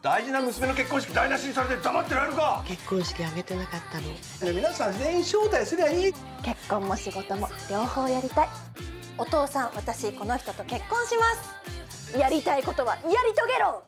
大事な娘の結婚式台無しにされて黙ってられるか？結婚式挙げてなかったの。皆さん全員招待すりゃいい。結婚も仕事も両方やりたい。お父さん私この人と結婚します。やりたいことはやり遂げろ。